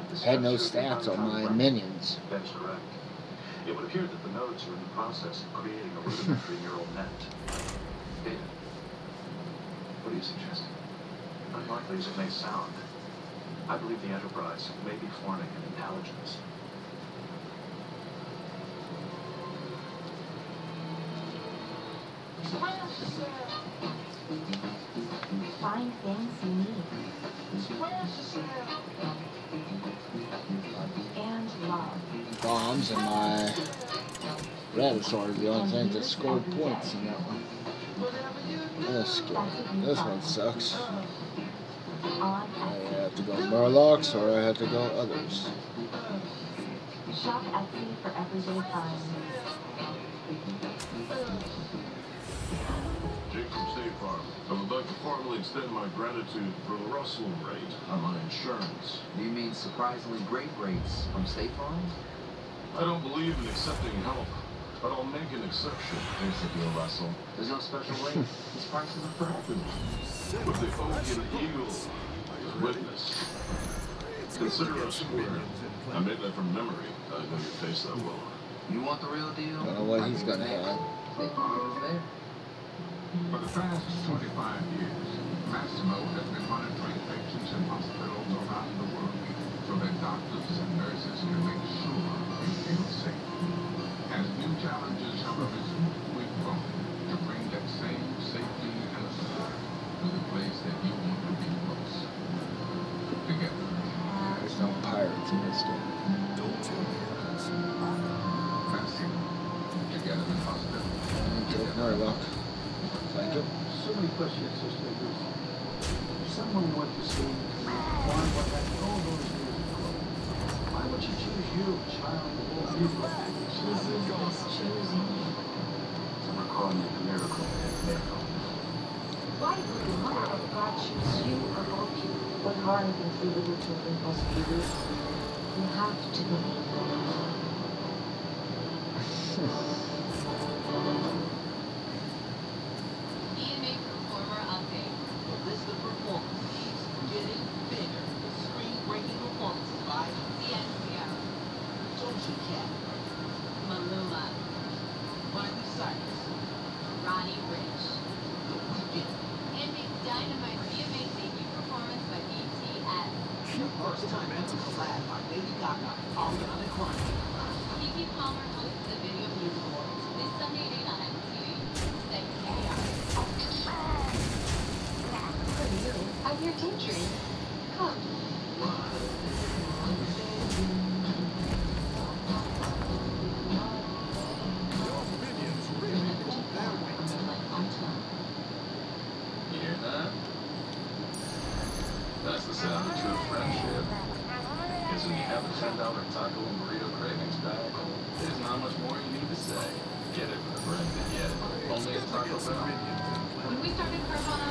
like the I had no stats on my minions. That is correct. It would appear that the nodes are in the process of creating a rudimentary neural net. Data. What are you suggesting? Unlikely as it may sound, I believe the Enterprise may be forming an intelligence. Find things you need. Bombs and my Radisaur are the only thing that scored points in that one. This, game- this one sucks. I have to go Murlocs or I have to go others. Shop Etsy for everyday fun. Jake from State Farm. I would like to formally extend my gratitude for the rustling rate on my insurance. You mean surprisingly great rates from State Farm? I don't believe in accepting help, but I'll make an exception. Here's the deal, Russell. There's no special rate. These prices are for everyone. With the Oaken Eagle as witness. Consider us square. I made that from memory. I know your face that well. You want the real deal? I Don't know what he's gonna have. State Farm is there. For the past 25 years, Masimo has been monitoring patients in hospitals around the world so that doctors and nurses can make sure they feel safe. As new challenges have arisen, we've to bring that same safety and support to the place that you want to be most. Together. There's no pirates in this game. Masimo. Together in hospital. Thank you, Murloc. Thank you. So many questions, Sister Lucy. Someone went to see why what happened all those years ago, why would you choose you, child of all people? Jesus is choosing you. Some are calling it a miracle. Miracle. Why would the mother of God choose you above you? What harm can three little children? You have to believe. when you have a $10 taco and burrito cravings bag, there's not much more you need to say. Get it for the that get it. Only at Taco Bell. When we started Carvana,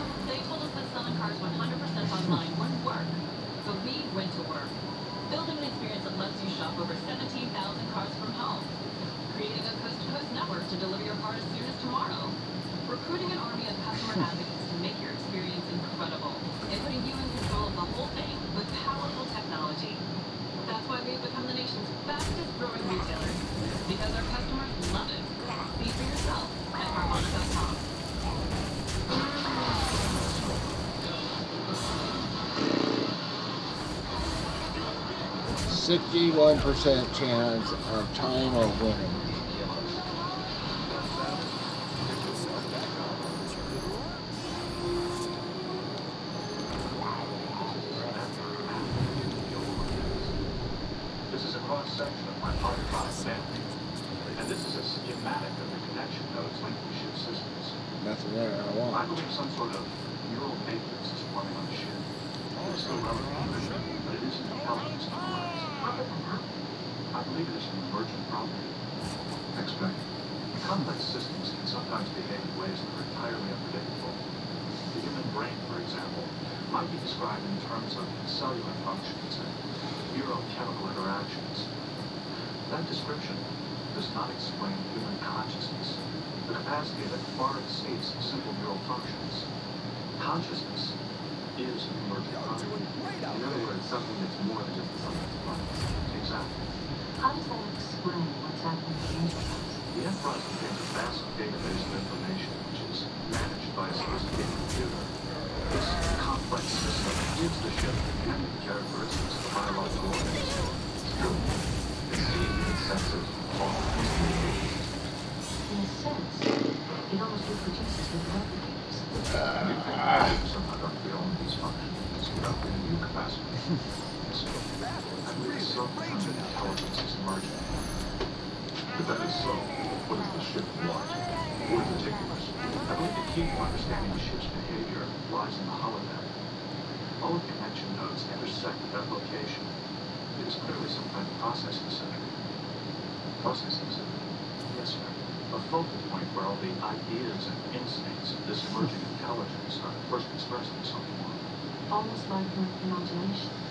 61% chance of time or winning. This is a cross-section of my part and this is a schematic of the connection nodes linking ship systems. Nothing there at want. I believe some sort of neural matrix is running on the ship. I believe it is an emergent property. Expect. Complex systems can sometimes behave in ways that are entirely unpredictable. The human brain, for example, might be described in terms of cellular functions and neurochemical interactions. That description does not explain human consciousness, the capacity that far exceeds simple neural functions. Consciousness is an emergent property. In other words, something that's more than just the sum of its how does that explain what's happening to Angel House? The Enterprise contains a vast database of information which is managed by a sophisticated computer. This complex system gives the ship the human characteristics of a sense, it almost some unlucky on these functions, without the new capacity. so, I'm really so intelligence is emerging. If that is so, what does the ship want? What is it taking us? I believe the key to understanding the ship's behavior lies in the holodeck. All of the connection nodes intersect at that location. It is clearly some kind of processing center. Processing center? Yes, sir. A focal point where all the ideas and instincts of this emerging intelligence are first expressed in some form. Almost like an imagination.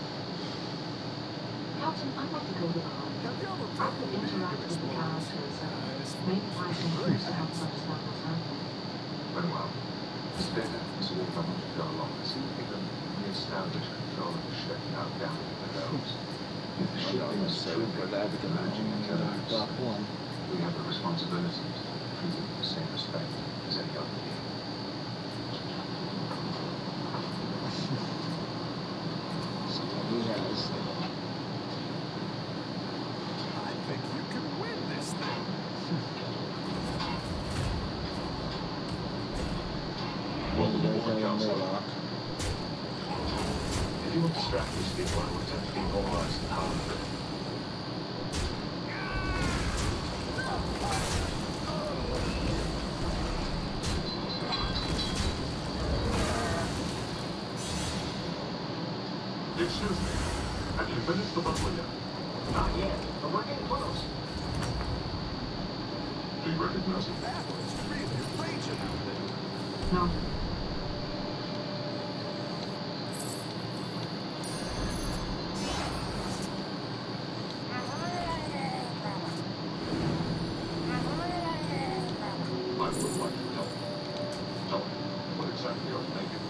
Captain, I'd like to go to the home. I interact with uh, the characters and maybe find some clues to help us understand what's. Very well. Miss Bennett, Miss Worf, I want you to go along and see if we can reestablish control of the ship now down in the nose. If the ship is So, too but big that for can emerging intelligence, we have the responsibility to treat it with the same respect as any other being. So he has. I think you can win this thing. What do you guys have on Murloc? If you will distract these people, I will attempt to demobilize the power grid. Excuse me. Have you finished the bubble yet? Not yet, but we're getting close. Do you recognize it? That was really raging out there. No. I would like to tell me. Tell me, what exactly are you making?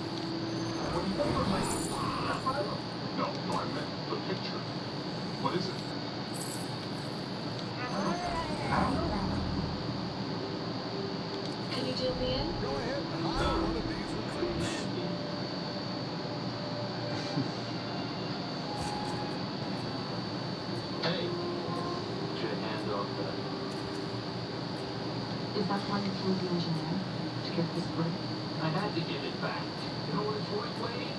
What do you think we're making? That photo? No, no, I meant the picture. What is it? Can you do me in? Go ahead and hire one of these recruits. Hey, get your hand off that. Is that why you flew the engineer? To get this break? I had to give it back. You know what it's worth, Wade?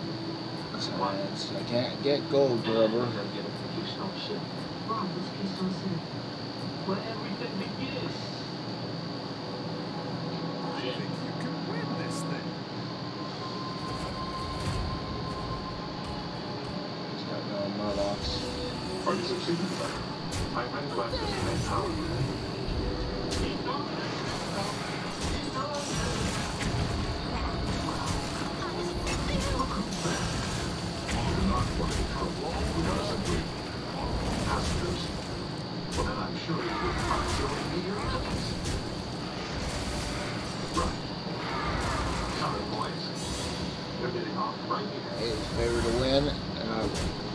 So I can't get gold, I Grover. gotta get it from Keystone City. Wow, what's Keystone City? Where everything begins. I think you can win this thing. He's got no Murlocs. Are you succeeding, sir? I meant to access power He is favored to win, I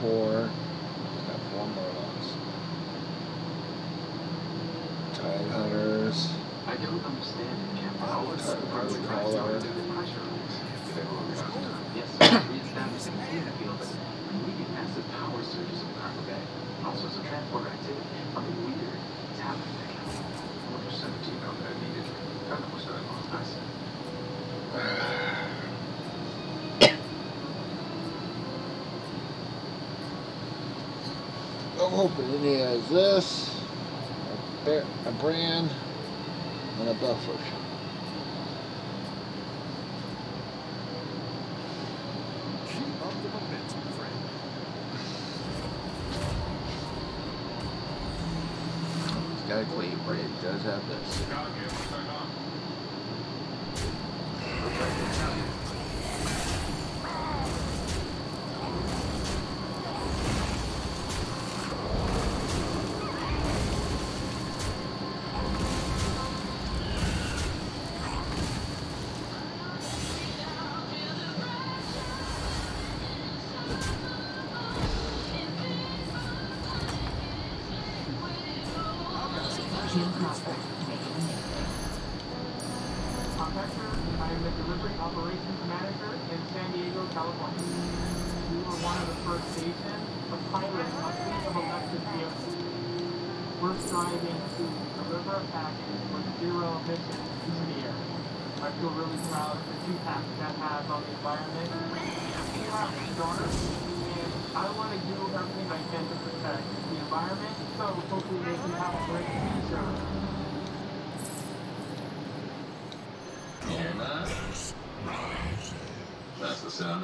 Four. Got four more left. Tide hunters. I don't understand. I would Tide Partly hunter cracks caller. down due to pressure rise. Yes, Yes, sir. Reestablishing the data field, but I'm reading massive power surges in cargo bay. All sorts of transporter activity. Something weird is happening there, Captain. Order 17 on that needed. Kind of what's going on. I see. I'm hoping has this, a brand, and a buffer.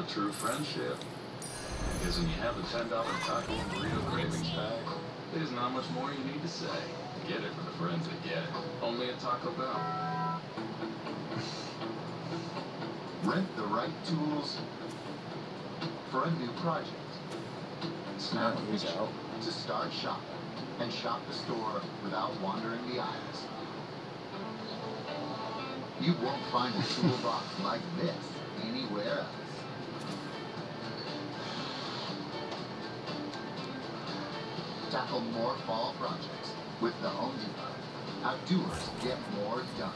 True friendship. Because when you have the $10 taco and burrito cravings pack, there's not much more you need to say. Get it for the friends that get it. Only at Taco Bell. Rent the right tools for a new project. Snap picture to start shopping and shop the store without wandering the aisles. You won't find a toolbox like this anywhere else. Tackle more fall projects with the Home Depot. Outdoors get more done.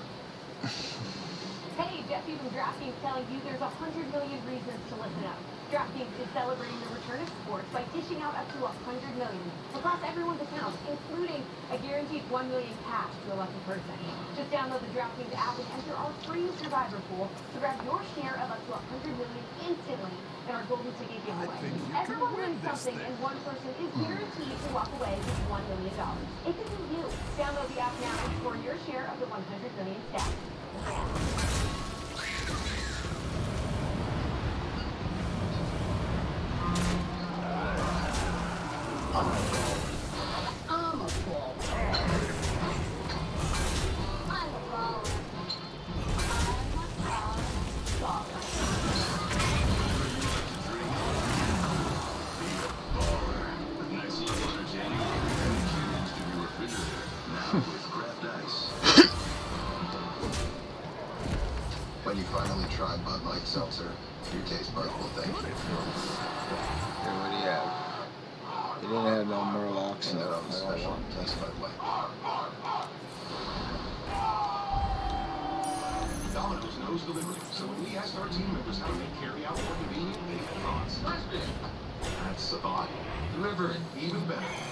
Hey, Jesse from DraftKings telling you there's a hundred million reasons to listen up. DraftKings is celebrating the return of sports by dishing out up to a hundred million across everyone's accounts, including a guaranteed one million cash to a lucky person. Just download the DraftKings app and enter our free survivor pool to grab your share of up to a hundred million instantly in our golden ticket giveaway. think you can Everyone wins something, thing. and one person is guaranteed to walk away with one million dollars. It could be you. Download the app now and score your share of the 100 million stack. Yeah.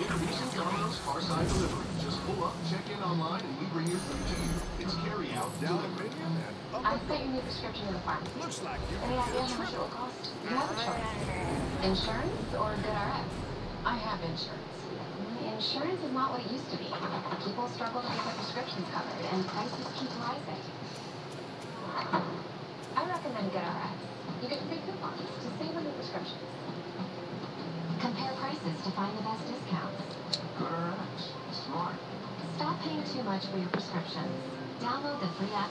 Introducing Domino's Carside Delivery. Just pull up, check in online, and we bring your food to you. It's carry out, delivery. I sent you the prescription in the pharmacy. Looks like you Any idea how much it will cost? You have a choice. Insurance or GoodRx? I have insurance. Insurance is not what it used to be. People struggle to get their prescriptions covered, and prices keep rising. I recommend GoodRx. You get free coupons to save on your prescriptions. Compare prices to find the best discounts. Smart. Stop paying too much for your prescriptions. Download the free app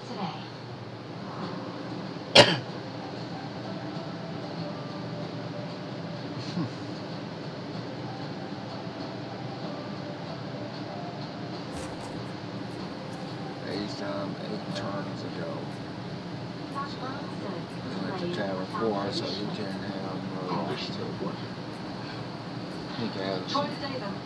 today.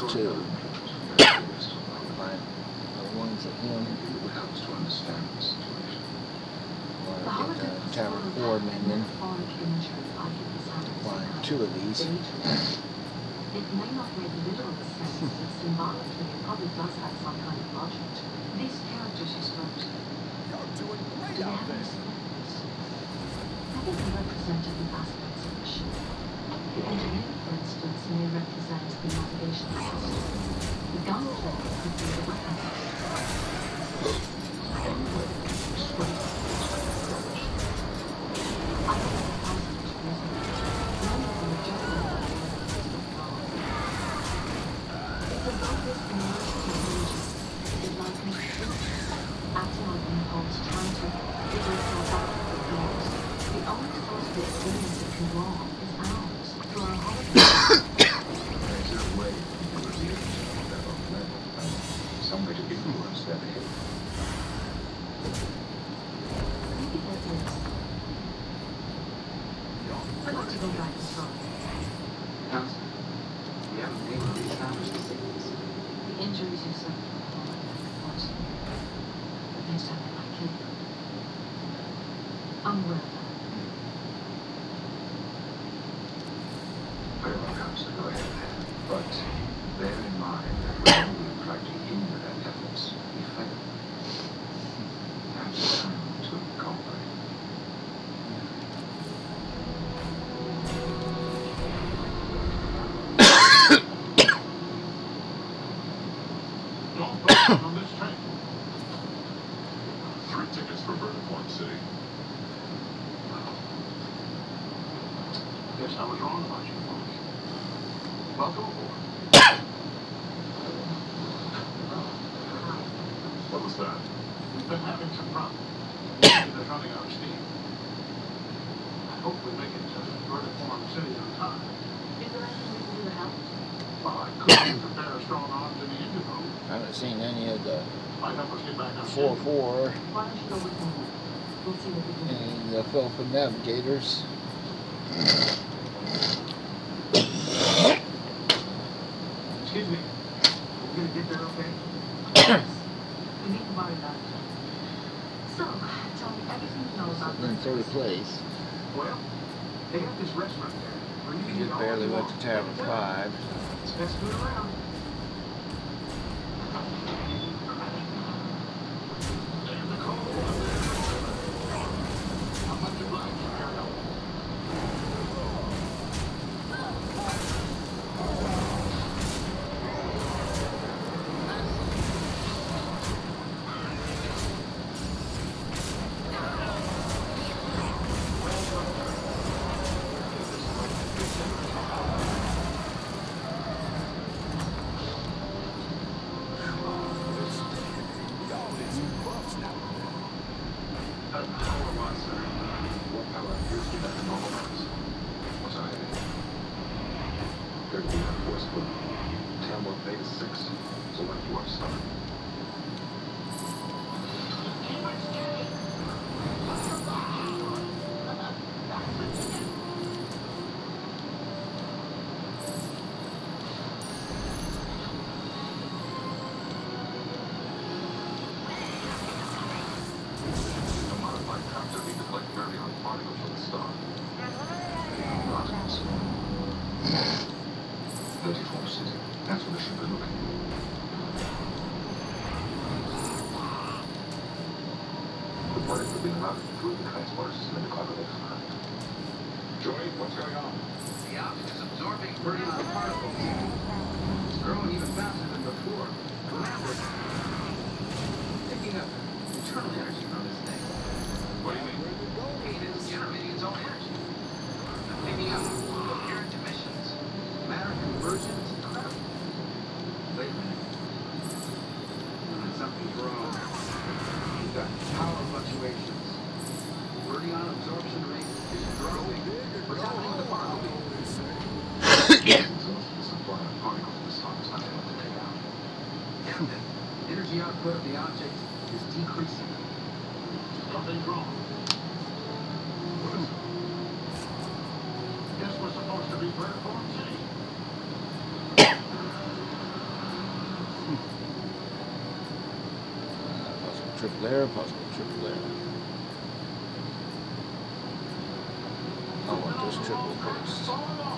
those two. one's at him. The uh, Tower 4 minion. Applying two of these. It may not make literal sense, but symbolically it probably does have some kind of logic to it. These characters you spoke to. You're doing great out there. I think they represented the aspects of the ship. The engineering may represent the navigation system. The gun could be the weapon. some way to influence their behavior. What was that? We've been having some problems. Engine is running out of steam. I hope we make it to Vertiform City on time. Is there anything we can do to help? Well, I couldn't prepare strong arms in the engine room. I haven't seen any of the Might help us get back on four schedule. four Why don't you go with me? We'll see what we can do. and the Philippine Navigators. Excuse me. We gonna get there okay? We need to worry about it. So, tell me everything you know about In this. third place. Well, they have this restaurant there. where you can He get all barely went to want. Tavern Five. It's best food around. There's the call. How much you like for your help? Out of power monster. What power appears to be back to normal levels. What's our heading? Appear to be on force with Tambor Beta 6. So when do our start? A modified copter being deflected gravion particles from the star. Roswell's. 34 City. That's where the ship is looking. The particles are being routed through the transporter system into cargo bay. Joy, what's going on? The object is absorbing vertion particles. It's growing even faster than before. Commander, picking up internal energy from this thing. What do you mean? It is generating its own energy. Picking up coherent emissions. Matter conversion is incredible. Wait a minute. Hmm, Something's wrong. We've got power fluctuations. vertion absorption rate is growing. What's happening with the particle beam? So the supply of particles in the star is not able to take out. Captain, energy output of the object is decreasing. Something's wrong. What is it? Guess we're supposed to be Vertiform City. Uh, possible triple error, possible triple error. This triple first.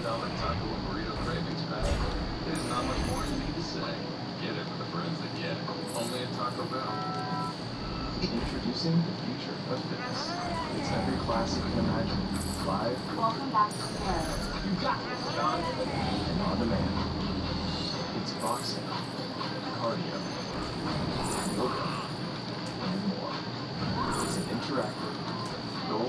$10 taco and burrito cravings pack, there's not much more you need to say. Get it for the friends that get it. Only at Taco Bell. Introducing the future of fitness. It's every classic you can imagine. Live Welcome back to Flow. You got this, John. and on demand. It's boxing, cardio, yoga, and more. It's an interactive, goal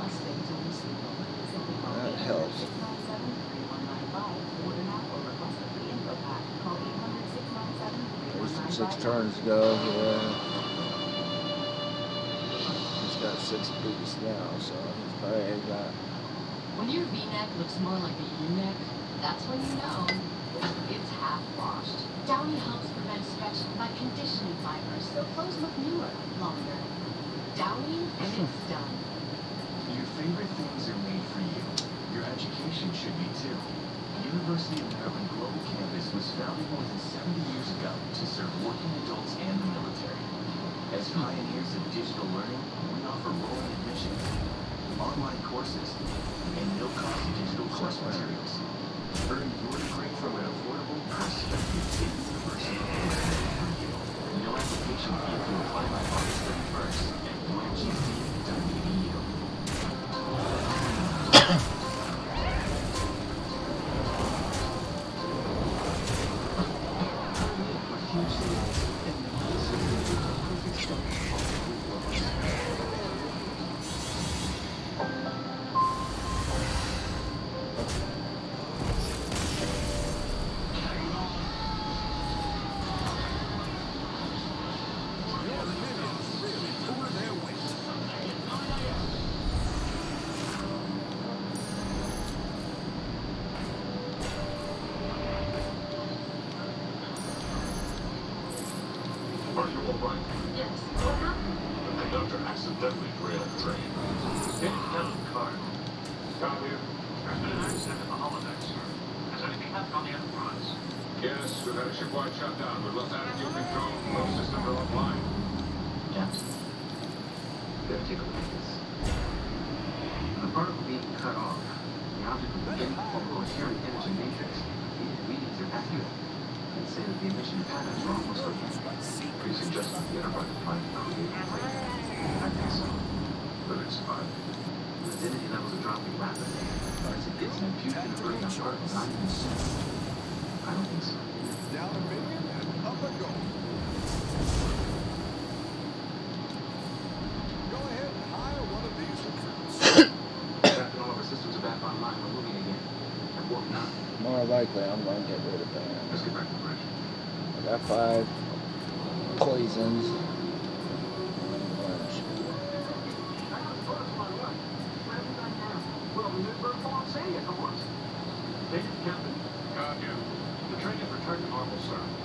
six turns to go here. He's got six boots now, so he's probably got When your V-neck looks more like a U-neck, that's when you know it's half washed. Downy helps prevent stretching by conditioning fibers so clothes look newer, longer. Downy and it's hmm. done. Your favorite things are made for you. Your education should be too. University of Maryland Global Campus was founded more than 70 years ago to serve working adults and the military. As pioneers of digital learning, we offer rolling admissions, online courses, and no-cost digital course materials. Earn your degree from an affordable, prospective state university. No application fee to apply by August 31st at umgc.edu. say that the emission patterns are almost organic. Are you suggesting the Enterprise to create? I think so. But it's fine. The acidity levels are dropping rapidly. As it gets an infusion of earth and particles, not even. I don't think so. Down a million and up a go. Go ahead and hire one of these recruits. Captain, all of our systems are back online. We're moving again. More likely I'm going to get rid of that. F5, poisons,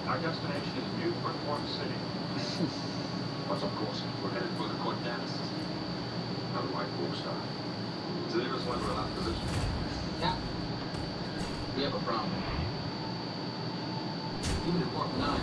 Our destination is Newport, Port City. of course, we're headed for the Cordalis. Another white wolf star. The nearest one to our. Captain, we have a problem. Even if we're not.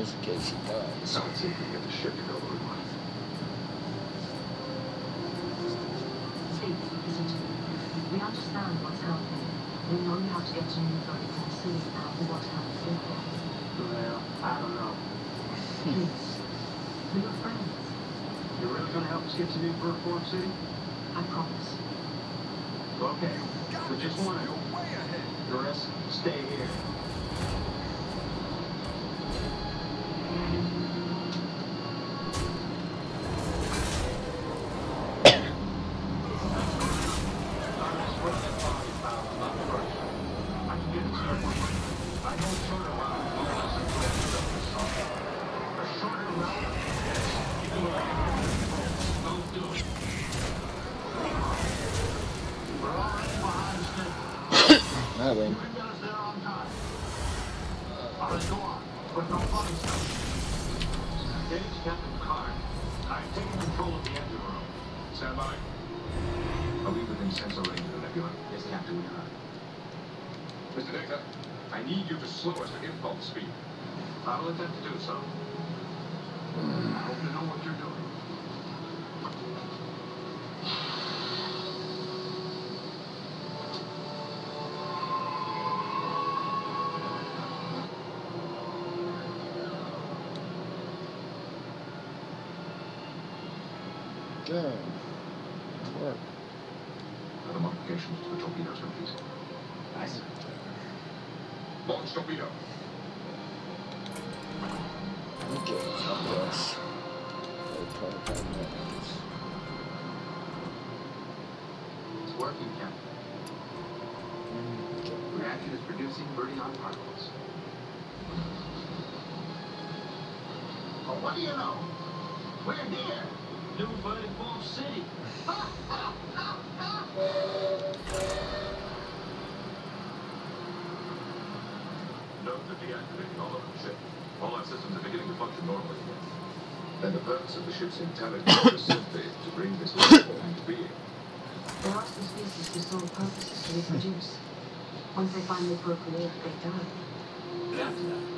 Just we get the to we. We understand what's happening. We know you to get to New York after what happened. Well, I don't know. Please. We're friends. You're really going to help us get to New Brookport City? I promise. Okay. Just one of ahead. The rest, stay here. That You ain't. can get us there on time. All right, go on. But no funny stuff. Engage Captain Picard. I'm taking control of the engine room. Stand by. I'll be within sensor range of the nebula. Yes, Captain, we are. Mr. Data, I need you to slow us to impulse speed. I'll attempt to do so. I hope you know what you're doing. Good. Work. Other modifications to the torpedoes complete. Nice. Launch torpedo. Okay. Wait 25 minutes. It's working, Captain. Okay. Reaction is producing vertion particles. Oh, what do you know? We're here. City. Note that the ship. All our systems are beginning to function normally. Then the purpose of the ship's intelligence is simply to bring this life form into being. There are some species whose sole purpose is to reproduce. Once they finally procreate, they die.